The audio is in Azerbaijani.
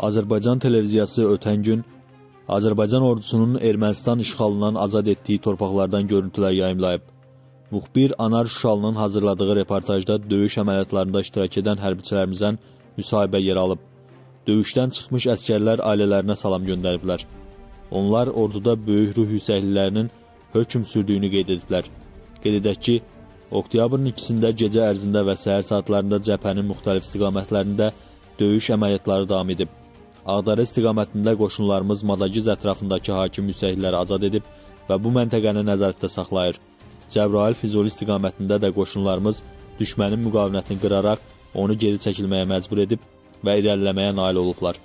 Azərbaycan televiziyası ötən gün Azərbaycan ordusunun Ermənistan işğalından azad etdiyi torpaqlardan görüntülər yayımlayıb. Müxbir Anar Şuşalının hazırladığı reportajda döyüş əməliyyatlarında iştirak edən hərbiçilərimizdən müsahibə yer alıb. Döyüşdən çıxmış əskərlər ailələrinə salam göndəriblər. Onlar orduda böyük ruh yüksəkliklərinin hökm sürdüyünü qeyd ediblər. Qeyd edək ki, oktyabrın 2-sində gecə ərzində və səhər saatlarında cəbhənin müxtəlif istiqamətlərində döyüş əməliyyatları davam edib. Ağdərə istiqamətində qoşunlarımız Madagiz ətrafındakı hakim yüksəklikləri azad edib və bu məntəqəni nəzarətdə saxlayır. Cəbrayıl Füzuli istiqamətində də qoşunlarımız düşmənin müqavimətini qıraraq onu geri çəkilməyə məcbur edib və irəliləməyə nail olublar.